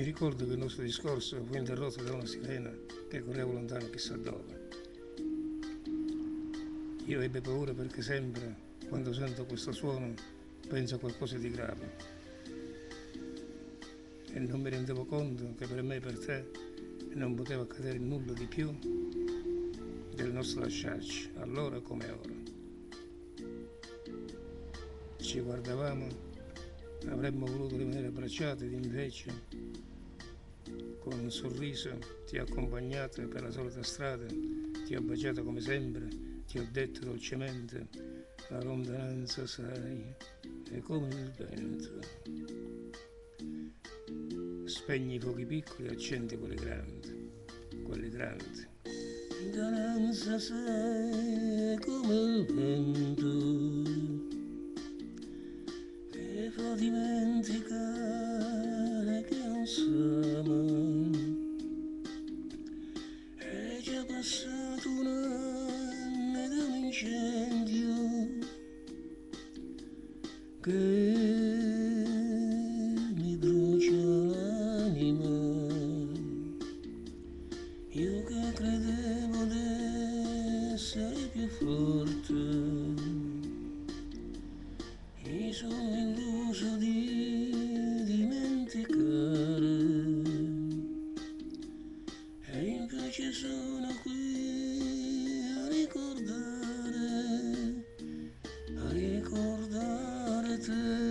Mi ricordo che il nostro discorso fu interrotto da una sirena che correva lontano chissà dove. Io ebbe paura perché sempre, quando sento questo suono, penso a qualcosa di grave. E non mi rendevo conto che per me e per te non poteva accadere nulla di più del nostro lasciarci, allora come ora. Ci guardavamo, avremmo voluto rimanere abbracciati ed invece, con un sorriso, ti ho accompagnato per la solita strada, ti ho baciato come sempre, ti ho detto dolcemente, la lontananza sai, è come il vento. Spegni i fuochi piccoli e accendi quelli grandi, quelli grandi. Lontananza sei come il vento che fa dimenticare che mi brucia l'anima. Io che credevo di essere più forte, mi sono illuso di dimenticare. E invece sono qui 子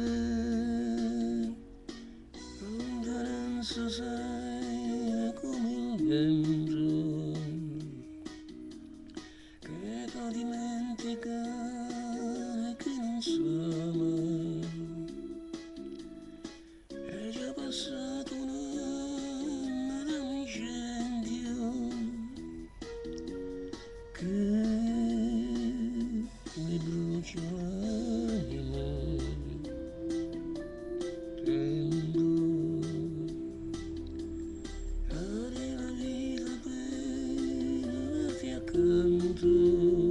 tanto.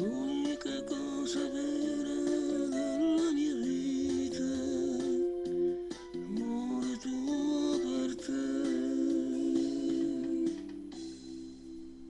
Única cosa de